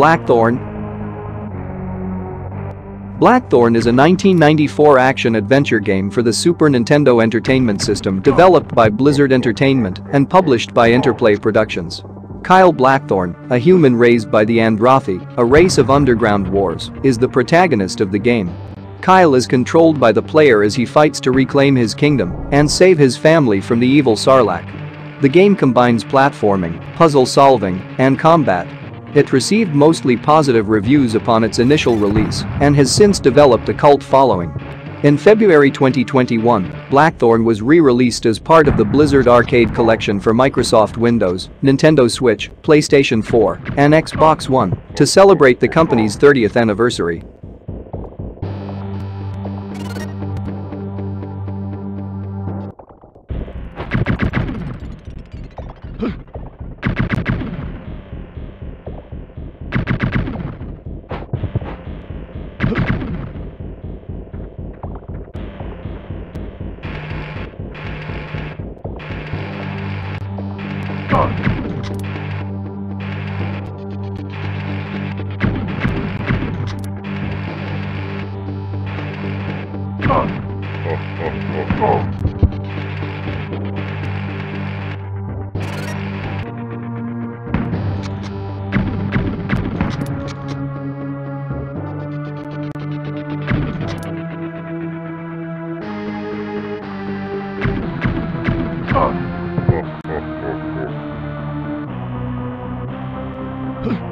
Blackthorne Blackthorne is a 1994 action-adventure game for the Super Nintendo Entertainment System developed by Blizzard Entertainment and published by Interplay Productions. Kyle Blackthorne, a human raised by the Androthi, a race of underground wars, is the protagonist of the game. Kyle is controlled by the player as he fights to reclaim his kingdom and save his family from the evil Sarlac. The game combines platforming, puzzle solving, and combat it received mostly positive reviews upon its initial release and has since developed a cult following. In February 2021, Blackthorne was re-released as part of the Blizzard Arcade Collection for Microsoft Windows, Nintendo Switch, PlayStation 4, and Xbox One to celebrate the company's 30th anniversary. Oh, oh, oh, oh. は。